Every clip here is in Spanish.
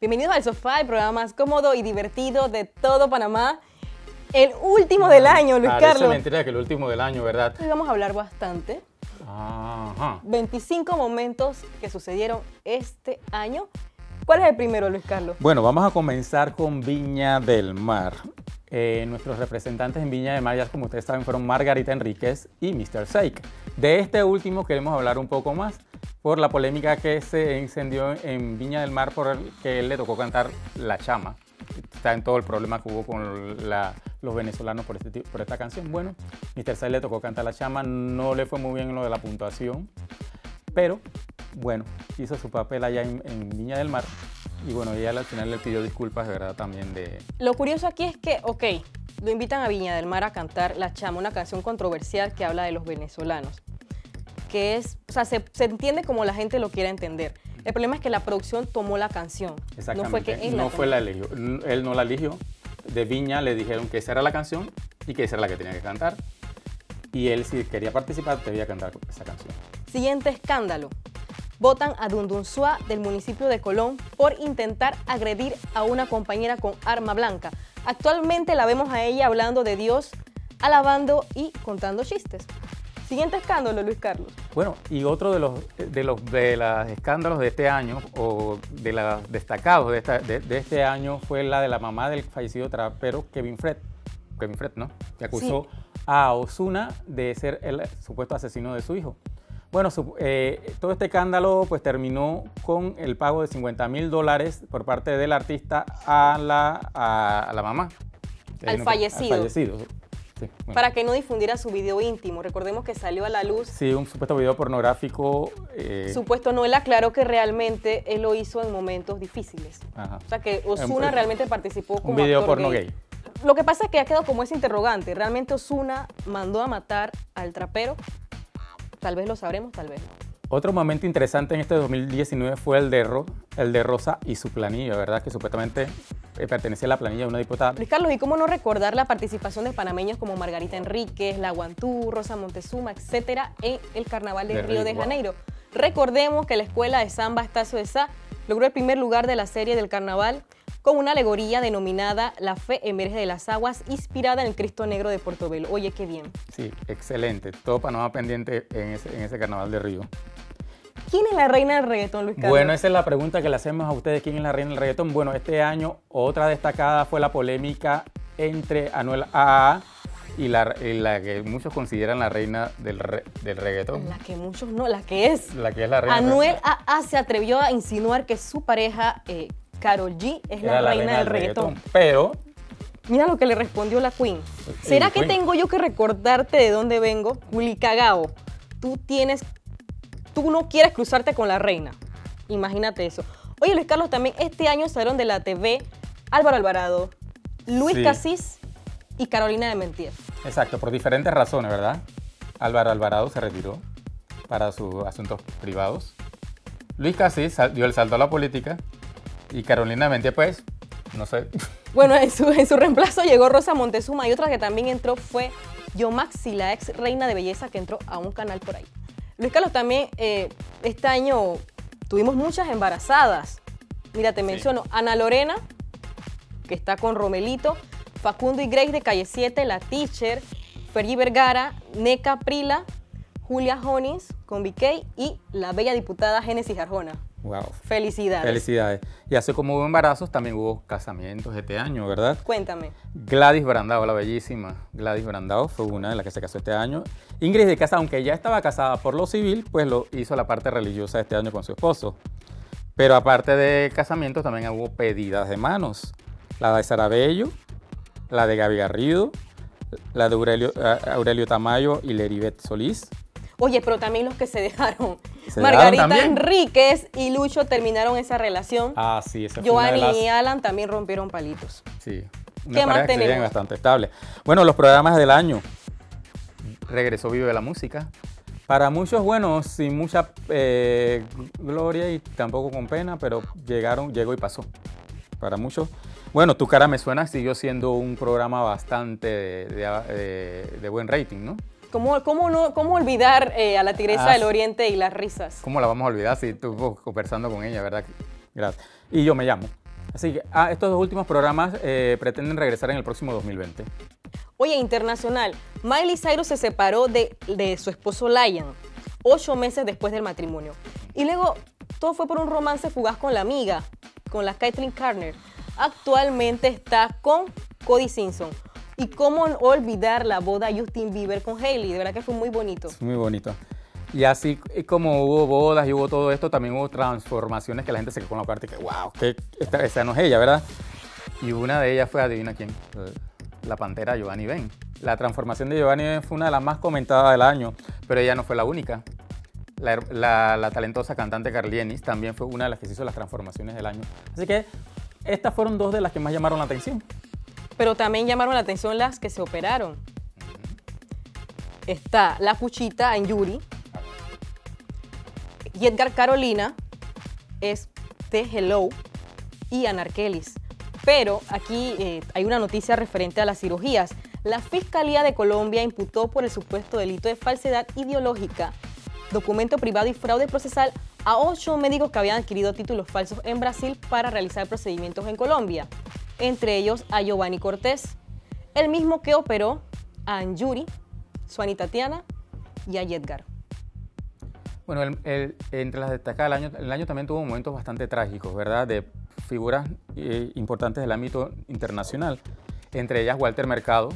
Bienvenidos al sofá, el programa más cómodo y divertido de todo Panamá. El último del año, Luis Parece Carlos. mentira que el último del año, ¿verdad? Hoy vamos a hablar bastante. Ajá. 25 momentos que sucedieron este año. ¿Cuál es el primero, Luis Carlos? Bueno, vamos a comenzar con Viña del Mar. Eh, nuestros representantes en Viña del Mar, ya como ustedes saben, fueron Margarita Enríquez y Mr. Sake. De este último queremos hablar un poco más por la polémica que se encendió en Viña del Mar por el que le tocó cantar La Chama. Está en todo el problema que hubo con los venezolanos por, este, por esta canción. Bueno, Mr. Sake le tocó cantar La Chama, no le fue muy bien en lo de la puntuación, pero bueno, hizo su papel allá en, en Viña del Mar. Y bueno, ella al final le pidió disculpas, de verdad, también de... Lo curioso aquí es que, ok, lo invitan a Viña del Mar a cantar La Chama, una canción controversial que habla de los venezolanos. Que es, o sea, se, se entiende como la gente lo quiera entender. El problema es que la producción tomó la canción. No Exactamente. fue que él la no fue tomó. la eligió. Él no la eligió. De Viña le dijeron que esa era la canción y que esa era la que tenía que cantar. Y él, si quería participar, debía cantar esa canción. Siguiente escándalo. Votan a Dundunzua del municipio de Colón por intentar agredir a una compañera con arma blanca. Actualmente la vemos a ella hablando de Dios, alabando y contando chistes. Siguiente escándalo, Luis Carlos. Bueno, y otro de los, de los de los escándalos de este año, o de los destacados de, esta- de- de este año, fue la de la mamá del fallecido trapero Kevin Fred. Kevin Fred, ¿no? Que acusó a Osuna de ser el supuesto asesino de su hijo. Bueno, su- eh, todo este escándalo pues terminó con el pago de 50 mil dólares por parte del artista a la, a, a la mamá. Al Eh, no, fallecido. Al fallecido. Sí, bueno. Para que no difundiera su video íntimo. Recordemos que salió a la luz. Sí, un supuesto video pornográfico. eh, Supuesto, no, él aclaró que realmente él lo hizo en momentos difíciles. ajá. O sea, que Osuna Eh, realmente participó como un video actor porno gay. Lo que pasa es que ha quedado como ese interrogante. ¿Realmente Osuna mandó a matar al trapero? Tal vez lo sabremos, tal vez no. Otro momento interesante en este 2019 fue el de, Ro- el de Rosa y su planilla, ¿verdad? Que supuestamente eh, pertenecía a la planilla de una diputada. Luis Carlos, ¿y cómo no recordar la participación de panameños como Margarita Enríquez, La Guantú, Rosa Montezuma, etcétera, en el Carnaval de, De Río Río, de wow. Janeiro? Recordemos que la escuela de Samba Estacio de Sá logró el primer lugar de la serie del Carnaval con una alegoría denominada La fe emerge de las aguas, inspirada en el Cristo Negro de Portobelo. Oye, qué bien. Sí, excelente. Todo Panamá pendiente en ese, en ese carnaval de Río. ¿Quién es la reina del reggaetón, Luis Carlos? Bueno, esa es la pregunta que le hacemos a ustedes. ¿Quién es la reina del reggaetón? Bueno, este año otra destacada fue la polémica entre Anuel AA y la, y la que muchos consideran la reina del, re- del reggaetón. La que muchos no, la que es. La que es la reina. Anuel AA se atrevió a insinuar que su pareja, eh, Karol G, es la, reina, del reggaetón. Pero Mira lo que le respondió la Queen. ¿Será que Queen. tengo yo que recordarte de dónde vengo? Juli Cagao, tú tienes, tú no quieres cruzarte con la reina. Imagínate eso. Oye, Luis Carlos, también este año salieron de la TV Álvaro Alvarado, Luis Sí. Casís y Carolina de Mentier. Exacto, por diferentes razones, ¿verdad? Álvaro Alvarado se retiró para sus asuntos privados. Luis Casís dio el salto a la política y Carolina Mentia, pues, no sé. Bueno, en su, en su reemplazo llegó Rosa Montezuma y otra que también entró fue Yomaxi, la ex reina de belleza que entró a un canal por ahí. Luis Carlos, también eh, este año tuvimos muchas embarazadas. Mira, te Sí. menciono Ana Lorena, que está con Romelito, Facundo y Grace de Calle 7, La Teacher, Fergie Vergara, Neca Prila, Julia Jonis con BK y la bella diputada Génesis Arjona. Wow. Felicidades. Felicidades. Y así como hubo embarazos, también hubo casamientos este año, ¿verdad? Cuéntame. Gladys Brandao, la bellísima Gladys Brandao, fue una de las que se casó este año. Ingrid de Casa, aunque ya estaba casada por lo civil, pues lo hizo la parte religiosa este año con su esposo. Pero aparte de casamientos, también hubo pedidas de manos. La de Sarabello, la de Gaby Garrido, la de Aurelio, eh, Aurelio Tamayo y Leribet Solís. Oye, pero también los que se dejaron. ¿Se Margarita dejaron? Enríquez y Lucho terminaron esa relación. Ah, sí, esa fue una de Giovanni las... y Alan también rompieron palitos. Sí. ¿Qué más que tenemos? bastante estable. Bueno, los programas del año. Regresó Vive la Música. Para muchos, bueno, sin mucha eh, gloria y tampoco con pena, pero llegaron, llegó y pasó. Para muchos. Bueno, Tu cara me suena siguió siendo un programa bastante de, de- de- de buen rating, ¿no? ¿Cómo, cómo, no, cómo olvidar eh, a la Tigresa Ah, del. Oriente y las risas? ¿Cómo la vamos a olvidar si estuvo conversando con ella, verdad? Gracias. Y yo me llamo. Así que ah, estos dos últimos programas eh, pretenden regresar en el próximo 2020. Oye, internacional, Miley Cyrus se separó de, de su esposo Lion ocho meses después del matrimonio. Y luego todo fue por un romance fugaz con la amiga, con la Caitlyn Carner. Actualmente está con Cody Simpson. Y cómo olvidar la boda Justin Bieber con Hailey, de verdad que fue muy bonito. Muy bonito. Y así como hubo bodas y hubo todo esto, también hubo transformaciones que la gente se quedó con la parte que, wow, que esta, esa no es ella, ¿verdad? Y una de ellas fue, adivina quién, la pantera Giovanni Ben. La transformación de Giovanni Ben fue una de las más comentadas del año, pero ella no fue la única. La, talentosa cantante Carlienis también fue una de las que se hizo las transformaciones del año. Así que estas fueron dos de las que más llamaron la atención. Pero también llamaron la atención las que se operaron. Está la cuchita en Yuri. Y Edgar Carolina es de Hello y Anarkelis. Pero aquí eh, hay una noticia referente a las cirugías. La Fiscalía de Colombia imputó por el supuesto delito de falsedad ideológica documento privado y fraude procesal a ocho médicos que habían adquirido títulos falsos en Brasil para realizar procedimientos en Colombia, entre ellos a Giovanni Cortés, el mismo que operó a Anjuri, Suani Tatiana y a Edgar. Bueno, entre las destacadas del año, el año también tuvo momentos bastante trágicos, ¿verdad? De figuras eh, importantes del ámbito internacional, entre ellas Walter Mercado,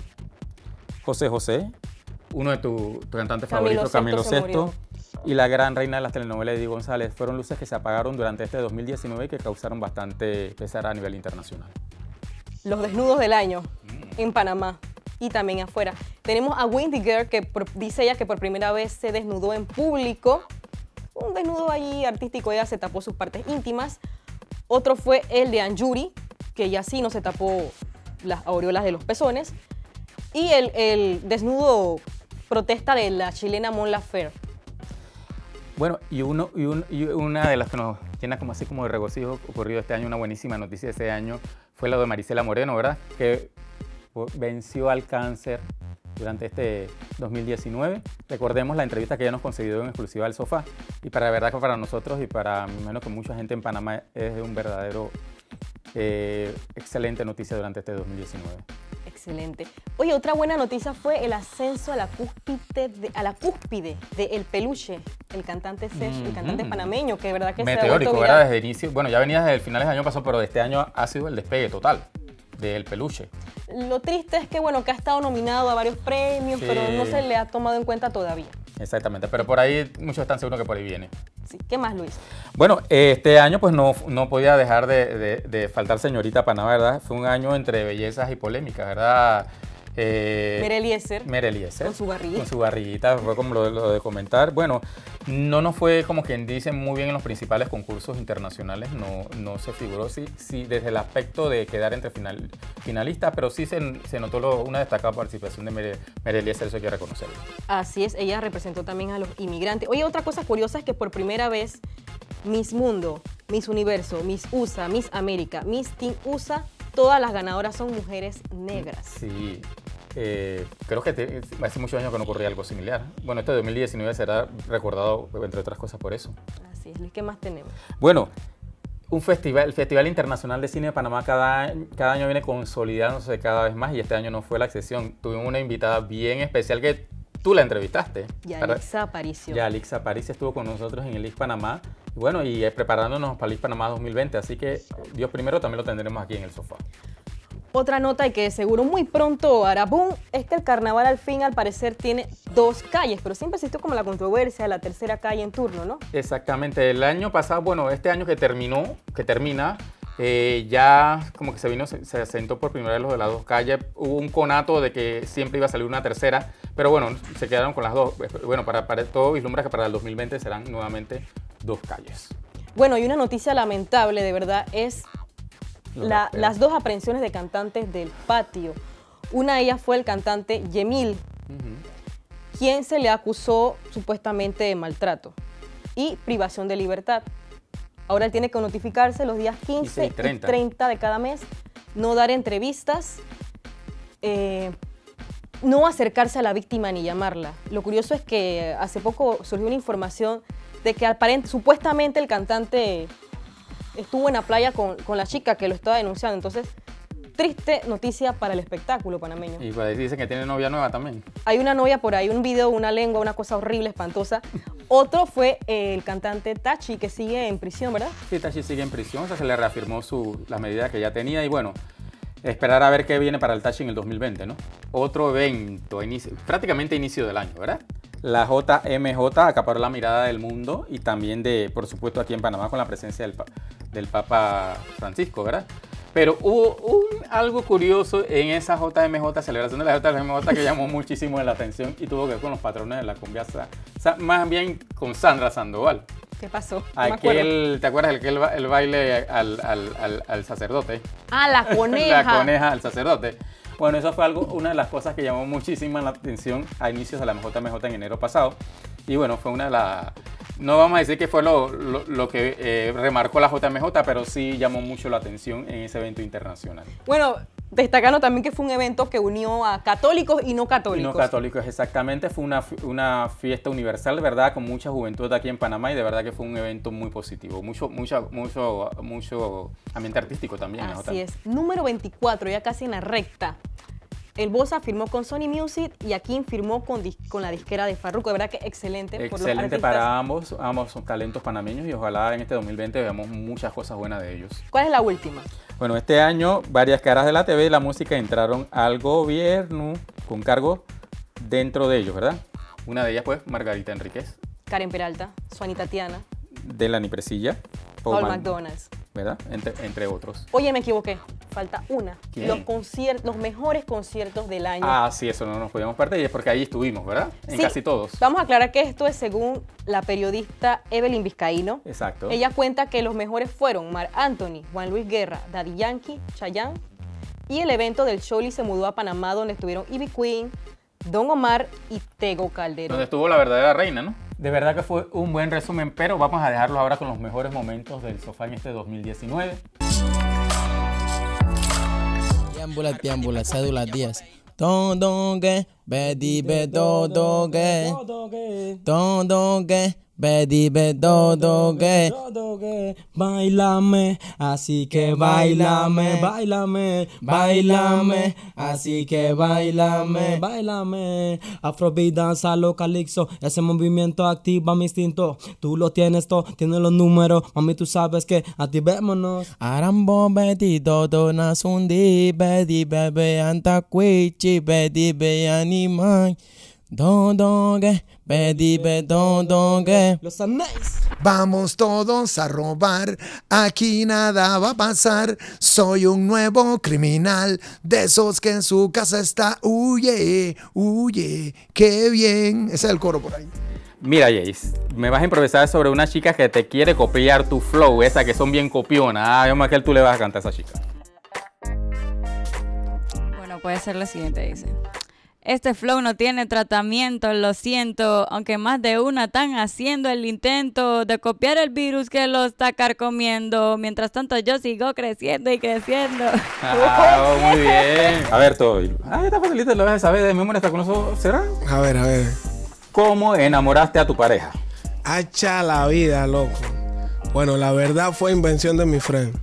José José, uno de tus cantantes favoritos, Camilo Sesto, y la gran reina de las telenovelas, Eddie González, fueron luces que se apagaron durante este 2019 y que causaron bastante pesar a nivel internacional. Los desnudos del año en Panamá y también afuera. Tenemos a Wendy Girl, que dice ella que por primera vez se desnudó en público. Un desnudo allí artístico, ella se tapó sus partes íntimas. Otro fue el de Anjuri, que ya sí no se tapó las aureolas de los pezones. Y el, el desnudo protesta de la chilena Mon Laferte bueno, y, uno, una de las que nos tiene como así como de regocijo ocurrido este año, una buenísima noticia de este año, fue la de Marisela Moreno, ¿verdad? Que venció al cáncer durante este 2019. Recordemos la entrevista que ella nos concedió en exclusiva al sofá. Y para la verdad que para nosotros y para menos que mucha gente en Panamá es un verdadero eh, excelente noticia durante este 2019. Excelente. Oye, otra buena noticia fue el ascenso a la cúspide de, a la cúspide de El Peluche, el cantante el cantante panameño, que de verdad que Meteórico, se ha ¿verdad? Desde inicio, bueno, ya venía desde el final del año pasado, pero de este año ha sido el despegue total del peluche. Lo triste es que, bueno, que ha estado nominado a varios premios, pero no se le ha tomado en cuenta todavía. Exactamente, pero por ahí muchos están seguros que por ahí viene. ¿Qué más, Luis? Bueno, este año pues no, no podía dejar de, faltar señorita Panamá, ¿verdad? Fue un año entre bellezas y polémicas, ¿verdad? Eh, Mereliezer. Mereliezer. Con su barriguita. Con su barriguita, fue como lo, de comentar. Bueno, no nos fue como quien dice muy bien en los principales concursos internacionales, no, no se figuró, sí, sí, desde el aspecto de quedar entre final, finalistas, pero sí se, notó una destacada participación de Mereliezer, eso hay que reconocerlo. Así es, ella representó también a los inmigrantes. Oye, otra cosa curiosa es que por primera vez Miss Mundo, Miss Universo, Miss USA, Miss América, Miss Team USA, todas las ganadoras son mujeres negras. Sí, eh, creo que hace muchos años que no ocurría algo similar. Bueno, este 2019 será recordado, entre otras cosas, por eso. Así es, ¿qué más tenemos? Bueno, un festival, el Festival Internacional de Cine de Panamá cada, cada año viene consolidándose cada vez más y este año no fue la excepción. Tuvimos una invitada bien especial que tú la entrevistaste. Yalixa Aparicio. Yalixa Aparicio estuvo con nosotros en el IX Panamá. Y bueno, y preparándonos para el IX Panamá 2020, así que Dios primero también lo tendremos aquí en el sofá. Otra nota y que seguro muy pronto hará boom es que el carnaval al fin al parecer tiene dos calles, pero siempre existió como la controversia de la tercera calle en turno, ¿no? Exactamente. El año pasado, bueno, este año que terminó, que termina, eh, ya como que se vino, se, asentó por primera vez lo de las dos calles. Hubo un conato de que siempre iba a salir una tercera, pero bueno, se quedaron con las dos. Bueno, para, para todo vislumbra que para el 2020 serán nuevamente dos calles. Bueno, y una noticia lamentable, de verdad, es las dos aprehensiones de cantantes del patio. Una de ellas fue el cantante Yemil, quien se le acusó supuestamente de maltrato y privación de libertad. Ahora él tiene que notificarse los días 15 y 30, de cada mes, no dar entrevistas, eh, no acercarse a la víctima ni llamarla. Lo curioso es que hace poco surgió una información de que supuestamente el cantante estuvo en la playa con, con la chica que lo estaba denunciando. Entonces, triste noticia para el espectáculo panameño. Y pues dicen que tiene novia nueva también. Hay una novia por ahí, un video, una lengua, una cosa horrible, espantosa. Otro fue el cantante Tachi, que sigue en prisión, ¿verdad? Sí, Tachi sigue en prisión, o sea, se le reafirmó su, las medidas que ya tenía y bueno, esperar a ver qué viene para el Tachi en el 2020, ¿no? Otro evento, inicio, prácticamente inicio del año, ¿verdad? La JMJ acaparó la mirada del mundo y también de, por supuesto, aquí en Panamá con la presencia del, del Papa Francisco, ¿verdad? Pero hubo un, algo curioso en esa JMJ, celebración de la JMJ, que llamó muchísimo la atención y tuvo que ver con los patrones de la cumbia, más bien con Sandra Sandoval. ¿Qué pasó? Aquel, ¿Te acuerdas el, el baile al, al, al, sacerdote? Ah, la coneja. la coneja al sacerdote. Bueno, eso fue algo, una de las cosas que llamó muchísima la atención a inicios de la JMJ en enero pasado. Y bueno, fue una de las no vamos a decir que fue lo, que eh, remarcó la JMJ, pero sí llamó mucho la atención en ese evento internacional. Bueno, destacando también que fue un evento que unió a católicos y no católicos. Y no católicos, exactamente. Fue una, una fiesta universal, ¿verdad? Con mucha juventud aquí en Panamá y de verdad que fue un evento muy positivo. Mucho, mucho, mucho, mucho ambiente artístico también. Así es. Número 24, ya casi en la recta. El Bosa firmó con Sony Music y Akin firmó con, con la disquera de Farruko. De verdad que excelente. Excelente para ambos. Ambos son talentos panameños y ojalá en este 2020 veamos muchas cosas buenas de ellos. ¿Cuál es la última? Bueno, este año varias caras de la TV y la música entraron al gobierno con cargo dentro de ellos, ¿verdad? Una de ellas, pues, Margarita Enríquez. Karen Peralta, Suani Tatiana. Delany Presilla. Paul, McDonald's. ¿verdad? Entre, otros. Oye, me equivoqué. Falta una. Los, conciertos, los mejores conciertos del año. Ah, sí, eso no nos podíamos perder y es porque ahí estuvimos, ¿verdad? En casi todos. Vamos a aclarar que esto es según la periodista Evelyn Vizcaíno. Exacto. Ella cuenta que los mejores fueron Mar Anthony, Juan Luis Guerra, Daddy Yankee, Chayanne y el evento del Choli se mudó a Panamá donde estuvieron Ivy Queen, Don Omar y Tego Calderón. Donde estuvo la verdadera reina, ¿no? De verdad que fue un buen resumen, pero vamos a dejarlo ahora con los mejores momentos del sofá en este 2019. Tiámbula, tiámbula, cédula 10. Don, don, que, bedi, bedo, do, que. Don, don, que, Bedi, bedo, que, bailame, así que bailame, bailame, bailame, así que bailame, bailame. Afrobeat, danza, lo calixo, ese movimiento activa mi instinto. Tú lo tienes todo, tienes los números, mami, tú sabes que activémonos. Arambo, bedi, dodo, nasundi, bedi, bebe, antaquichi, bedi, be, animai. Don, don, que, pedi, don, don, que. Los anéis. Vamos todos a robar, aquí nada va a pasar. Soy un nuevo criminal, de esos que en su casa está. Huye, huye, qué bien. Ese es el coro por ahí. Mira, Jace, me vas a improvisar sobre una chica que te quiere copiar tu flow, esa que son bien copionas. Ah, yo que tú le vas a cantar a esa chica. Bueno, puede ser la siguiente, dice. Este flow no tiene tratamiento, lo siento, aunque más de una están haciendo el intento de copiar el virus que lo está carcomiendo. Mientras tanto yo sigo creciendo y creciendo. Ah, muy bien. A ver, todo. Ah, esta facilita lo vas a saber de memoria está con nosotros. ¿Será? A ver, a ver. ¿Cómo enamoraste a tu pareja? Hacha la vida, loco. Bueno, la verdad fue invención de mi friend.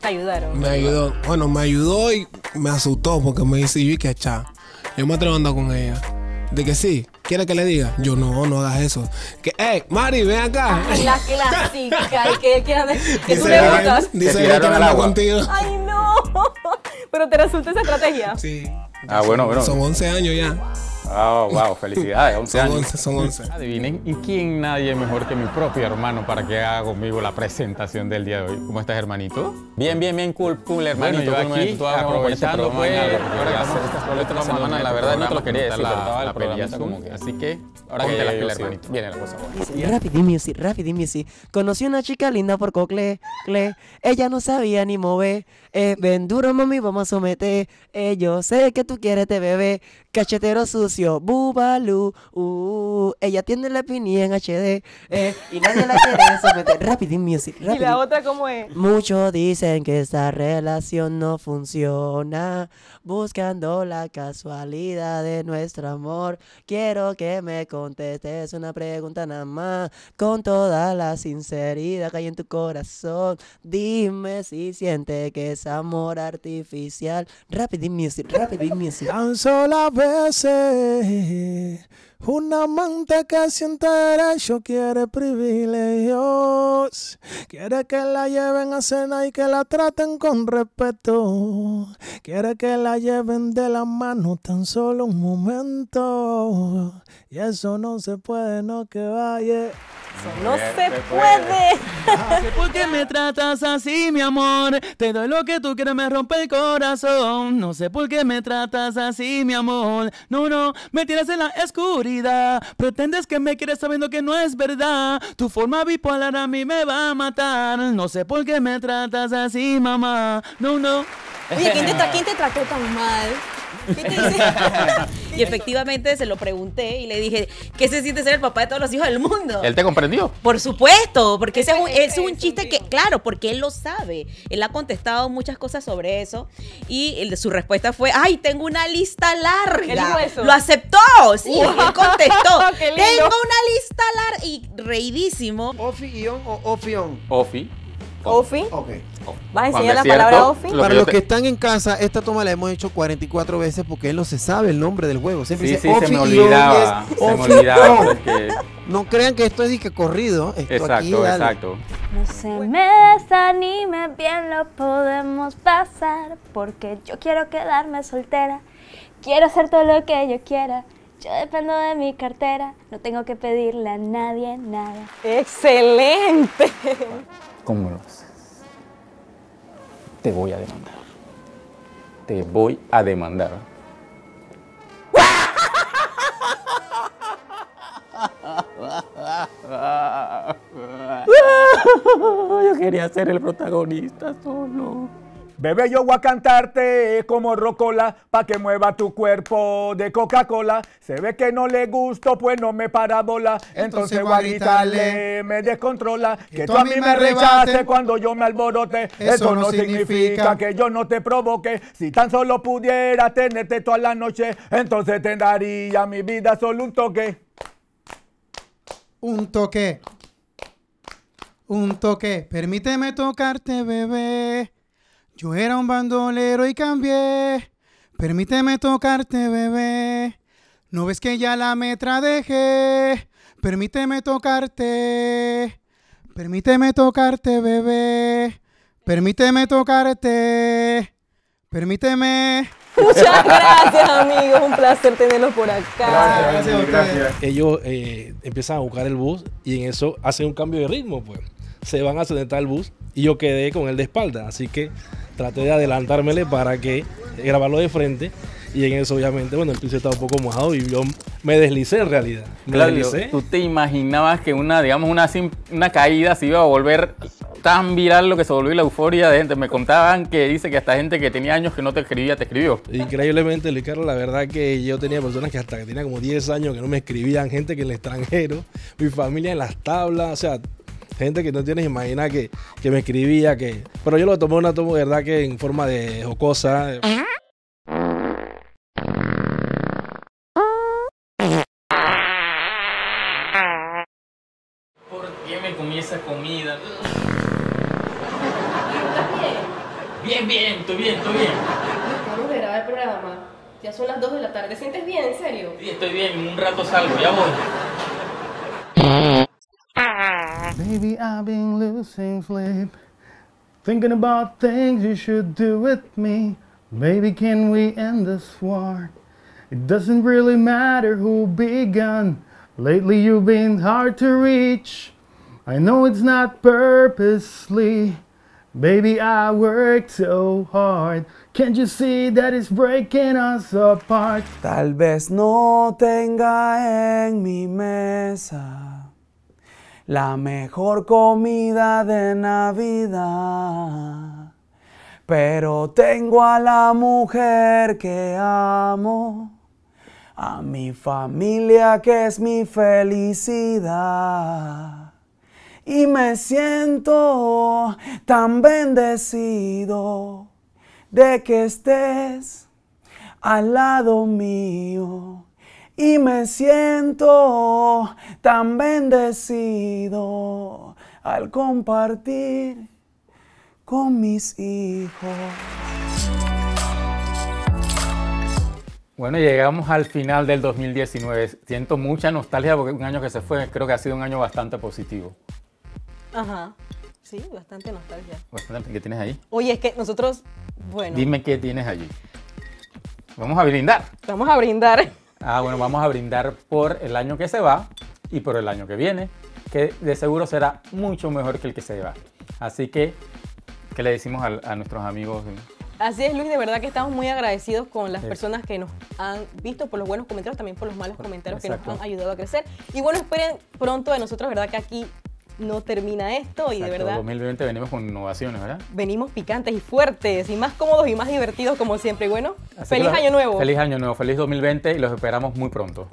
¿Te ayudaron? Me ayudó. Bueno, me ayudó y me asustó porque me dice, yo y que echar. Yo me atrevo a andar con ella. De que sí, ¿quiere que le diga? Yo no, no hagas eso. Que, hey, Mari, ven acá. La clásica. y que, que, que tú le gustas. Dice que está contigo. Ay, no. Pero te resulta esa estrategia. Sí. Ah, bueno, bueno. Son 11 años ya. Oh, wow, felicidades, 11 son años. 11, son 11. Adivinen, ¿y quién nadie mejor que mi propio hermano para que haga conmigo la presentación del día de hoy? ¿Cómo estás, hermanito? Bien, bien, bien, cool, cool, hermanito. Bueno, yo aquí, aprovechando, pues, ahora que hacer estas proletas la semana, la verdad no te lo quería decir, la programación, como que, así que, ahora que la pila, hermanito. Viene la cosa buena. Rapid Music, Rapid Music. Conocí una chica linda por cocle, cle. Ella no sabía ni mover. Eh, ven duro, mami, vamos a someter. Eh, yo sé que tú quieres te bebé. Cachetero sucio, bubalú, uh, ella tiene la pini en HD, eh, y nadie la quiere someter. Rapid in music, ¿Y la otra cómo es? Muchos dicen que esta relación no funciona, buscando la casualidad de nuestro amor. Quiero que me contestes una pregunta nada más, con toda la sinceridad que hay en tu corazón. Dime si siente que es amor artificial. Rapid in music, rapid in music. Tan solo a veces un amante que siente derecho quiere privilegios, quiere que la lleven a cena y que la traten con respeto, quiere que la lleven de la mano tan solo un momento y eso no se puede, no que vaya. No se puede. ¿Por qué me tratas así, mi amor? Te doy lo que tú quieres, me rompe el corazón. No sé por qué me tratas así, mi amor. No, no, me tienes en la Pretendes que me quieres sabiendo que no es verdad. Tu forma bipolar a mí me va a matar. No sé por qué me tratas así, mamá. No, no. Oye, ¿quién te, tra- quién te trató tan mal? ¿Qué te dice? Y efectivamente se lo pregunté y le dije, ¿qué se siente ser el papá de todos los hijos del mundo? ¿Él te comprendió? Por supuesto, porque ese es un, Ese- es un chiste que, claro, porque él lo sabe. Él ha contestado muchas cosas sobre eso y el- su respuesta fue, ay, tengo una lista larga. ¿Él dijo eso? Lo aceptó, sí, él contestó. Tengo una lista larga y reidísimo. ¿Ofi-ion o Ofi-on? Ofi. Ofi. Ok. ¿Vas a enseñar la cierto, palabra Ofi? lo Para que los te- que están en casa, esta toma la hemos hecho 44 veces porque él no se sabe el nombre del juego. Siempre Sí, dice sí, se me y olvidaba. es Se me olvidaba. porque- No crean que esto es disque corrido. Esto Exacto, exacto. No se me desanime, bien lo podemos pasar, porque yo quiero quedarme soltera, quiero hacer todo lo que yo quiera, yo dependo de mi cartera, no tengo que pedirle a nadie nada. Excelente. ¿Cómo lo haces? Te voy a demandar. Te voy a demandar. Yo quería ser el protagonista solo. Bebé, yo voy a cantarte como rocola pa' que mueva tu cuerpo de Coca-Cola. Se ve que no le gusto, pues no me parabola. Entonces voy a gritarle, me descontrola. Que tú a mí me rechaces cuando yo me alborote. Eso no significa que yo no te provoque. Si tan solo pudiera tenerte toda la noche, entonces te daría mi vida solo un toque. Un toque. Un toque. Permíteme tocarte, bebé. Yo era un bandolero y cambié. Permíteme tocarte, bebé. ¿No ves que ya la metra dejé? Permíteme tocarte. Permíteme tocarte, bebé. Permíteme tocarte. Permíteme. Muchas gracias, amigos. Un placer tenerlos por acá. Gracias a ustedes. Ellos eh, empiezan a buscar el bus y en eso hacen un cambio de ritmo, pues. Se van a sentar el bus y yo quedé con él de espalda, así que traté de adelantármele para que grabarlo de frente y en eso obviamente, bueno, el piso estaba un poco mojado y yo me deslicé en realidad. Me deslicé. ¿tú te imaginabas que una, digamos, una, una caída se iba a volver tan viral lo que se volvió la euforia de gente? Me contaban que dice que hasta gente que tenía años que no te escribía, te escribió. Increíblemente, Luis Carlos, la verdad que yo tenía personas que hasta que tenía como 10 años que no me escribían, gente que en el extranjero, mi familia en las tablas, o sea, gente que no tienes imaginar que, que me escribía, que... Pero yo lo tomé una tomo, de verdad, que en forma de jocosa. ¿Por qué me comí esa comida? Bien, bien, estoy bien, estoy bien. Vamos a grabar el programa. Ya son las 2 de la tarde. ¿Te sientes bien? ¿En serio? Sí, estoy bien, en un rato salgo, ya voy. Sleep. Thinking about things you should do with me. Baby, can we end this war? It doesn't really matter who began. Lately, you've been hard to reach. I know it's not purposely. Baby, I worked so hard. Can't you see that it's breaking us apart? Tal vez no tenga en mi mesa la mejor comida de Navidad, pero tengo a la mujer que amo a mi familia que es mi felicidad. Y me siento tan bendecido de que estés al lado mío. Y me siento tan bendecido al compartir con mis hijos. Bueno, llegamos al final del 2019. Siento mucha nostalgia porque un año que se fue, creo que ha sido un año bastante positivo. Ajá. Sí, bastante nostalgia. Bastante, ¿Qué tienes ahí? Oye, es que nosotros, bueno, Dime qué tienes allí. Vamos a brindar. vamos a brindar. Ah, bueno, vamos a brindar por el año que se va y por el año que viene, que de seguro será mucho mejor que el que se va. Así que, ¿qué le decimos a, a nuestros amigos? Así es, Luis, de verdad que estamos muy agradecidos con las Sí. personas que nos han visto por los buenos comentarios, también por los malos comentarios que nos han ayudado a crecer. Y bueno, esperen pronto de nosotros, ¿verdad? Que aquí no termina esto y de verdad 2020 venimos con innovaciones, ¿verdad? venimos picantes y fuertes y más cómodos y más divertidos como siempre. Bueno, Así feliz los- año nuevo. Feliz año nuevo, feliz 2020 y los esperamos muy pronto.